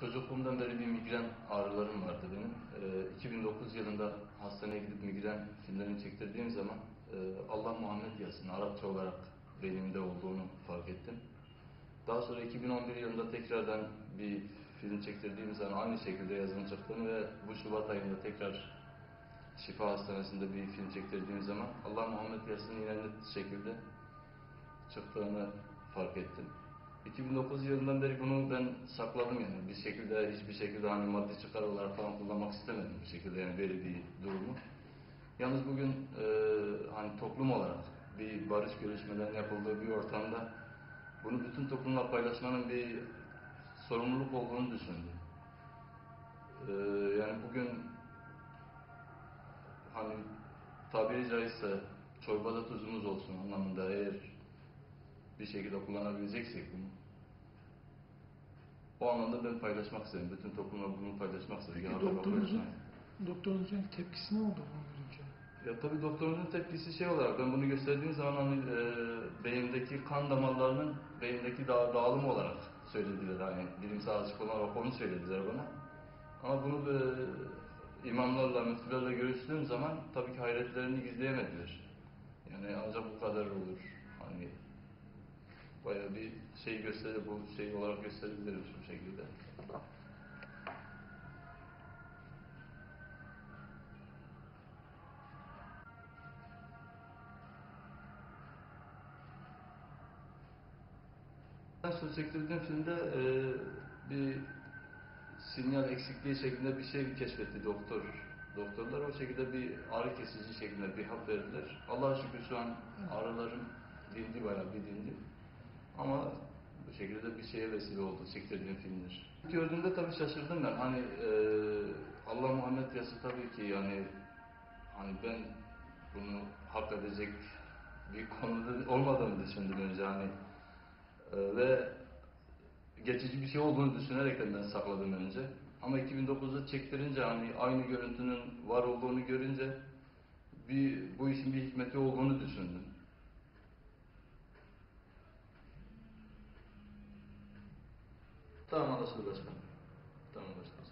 çocukluğumdan beri bir migren ağrılarım vardı benim. Ee, 2009 yılında hastaneye gidip migren filmlerini çektirdiğim zaman e, Allah Muhammed yazsın Arapça olarak beynimde olduğunu fark ettim. Daha sonra 2011 yılında tekrardan bir film çektirdiğim zaman aynı şekilde yazım çıktığını ve bu Şubat ayında tekrar Şifa Hastanesi'nde bir film çektirdiğim zaman Allah Muhammed yazsın yine şekilde çıktığını fark ettim. 2009 yılından beri bunu ben sakladım yani bir şekilde hiçbir şekilde hani maddi çıkar olarak falan kullanmak istemedim bir şekilde yani bir durumu. Yalnız bugün e, hani toplum olarak bir barış görüşmelerin yapıldığı bir ortamda bunu bütün toplumla paylaşmanın bir sorumluluk olduğunu düşündüm. E, yani bugün hani tabiri caizse çorbada tuzumuz olsun anlamında eğer bir şekilde kullanabileceksek bunu. O anlamda ben paylaşmak istedim. Bütün toplumla bunu paylaşmak istedim. Peki doktorunuzun, doktorunuzun tepkisi ne oldu bunu görünce? Ya tabii doktorumuzun tepkisi şey olarak ben bunu gösterdiğim zaman hani e, beyindeki kan damarlarının beyindeki da, dağılım olarak söylediler. Hani bilimsel açıklama onu söylediler bana. Ama bunu e, imamlarla, müftülerle görüştüğüm zaman tabii ki hayretlerini gizleyemediler. Yani ancak bu kadar olur. Bayağı bir şey gösterir, bu şey olarak gösterebiliriz bu şekilde. Söz çektirdiğim filmde e, bir sinyal eksikliği şeklinde bir şey keşfetti doktor. Doktorlar o şekilde bir ağrı kesici şeklinde bir hap verdiler. Allah'a şükür şu an ağrılarım dindi bayağı bir dindi. Ama bu şekilde bir şeye vesile oldu çektirdiğim filmler. Gördüğümde tabii şaşırdım ben. Hani e, Allah Muhammed yası tabii ki yani hani ben bunu hak edecek bir konuda olmadığını düşündüm önce hani ee, ve geçici bir şey olduğunu düşünerekten ben sakladım önce. Ama 2009'da çektirince hani aynı görüntünün var olduğunu görünce bir bu işin bir hikmeti olduğunu düşündüm. Todo el mundo se. Todo el se.